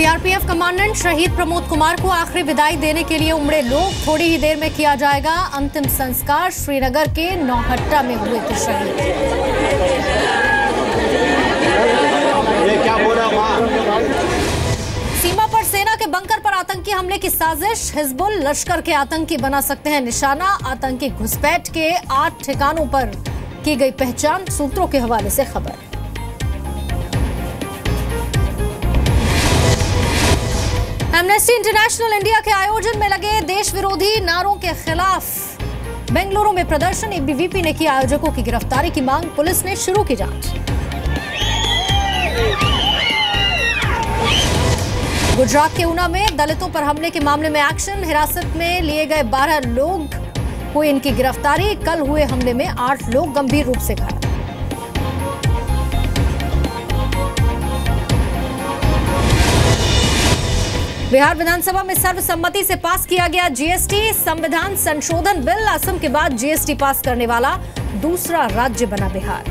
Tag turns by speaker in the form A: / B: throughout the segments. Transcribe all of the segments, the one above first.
A: CRPF commandant शहीद प्रमोद कुमार को आखिरी विदाई देने के लिए उमड़े लोग। थोड़ी ही देर में किया जाएगा अंतिम संस्कार। श्रीनगर के नौहट्टा में हुए थे शहीद। सीमा पर सेना के बंकर पर आतंकी हमले की साजिश। हिजबुल लश्कर के आतंकी बना सकते हैं निशाना। आतंकी घुसपैठ के आठ ठिकानों पर की गई पहचान। सूत्रों के हवाले से खबर। एमनेस्टी इंटरनेशनल इंडिया के आयोजन में लगे देश विरोधी नारों के खिलाफ। बेंगलुरु में प्रदर्शन एबीवीपी ने की आयोजकों की गिरफ्तारी की मांग, पुलिस ने शुरू की जाँच। गुजरात के ऊना में दलितों पर हमले के मामले में एक्शन, हिरासत में लिए गए 12 लोग हुई इनकी गिरफ्तारी, कल हुए हमले में आठ लोग गंभीर रूप से घायल। बिहार विधानसभा में सर्वसम्मति से पास किया गया जीएसटी। संविधान संशोधन बिल असम के बाद जीएसटी पास करने वाला दूसरा राज्य बना बिहार।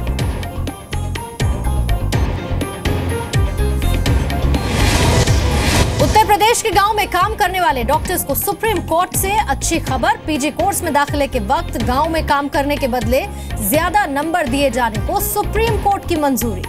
A: उत्तर प्रदेश के गाँव में काम करने वाले डॉक्टर्स को सुप्रीम कोर्ट से अच्छी खबर। पीजी कोर्स में दाखिले के वक्त गाँव में काम करने के बदले ज़्यादा नंबर दिए जाने को सुप्रीम कोर्ट की मंजूरी।